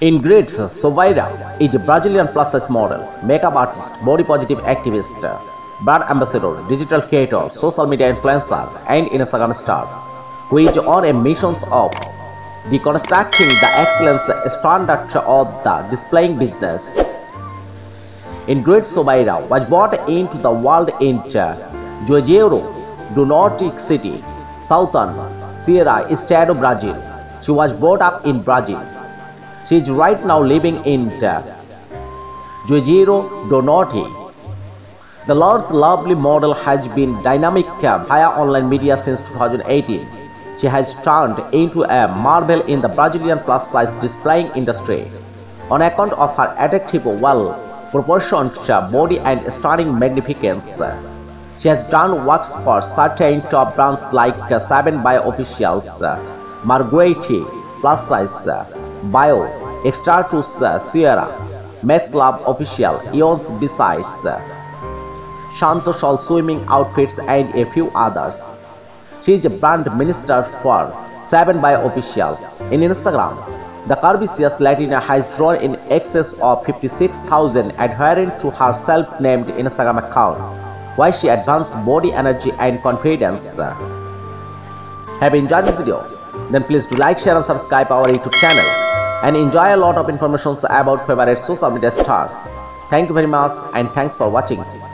Ingryd Sobreira is a Brazilian plus size model, makeup artist, body positive activist, brand ambassador, digital creator, social media influencer, and Instagram star, who is on a mission of deconstructing the excellence standard of the displaying business. Ingryd Sobreira was brought into the world in Juazeiro do Norte City, southern Ceará Estado, Brazil. She was brought up in Brazil. She is right now living in uh, Juazeiro do Norte. The Lord's lovely model has been dynamic uh, via online media since 2018. She has turned into a marvel in the Brazilian plus size displaying industry on account of her attractive, well proportioned uh, body and stunning magnificence. She has done works for certain top brands like 7 by Officials, Marguerite, Plus Size, Bio, Extra to Sierra, Max Club Official, Eons besides, Shanto Shawl Swimming Outfits and a few others. She is a brand minister for 7 by Official. In Instagram, the curvaceous Latina has drawn in excess of 56,000 adherents to her self-named Instagram account, while she advanced body energy and confidence. Have you enjoyed this video? Then please do like, share and subscribe our YouTube channel and enjoy a lot of informations about favorite social media stars. Thank you very much and thanks for watching.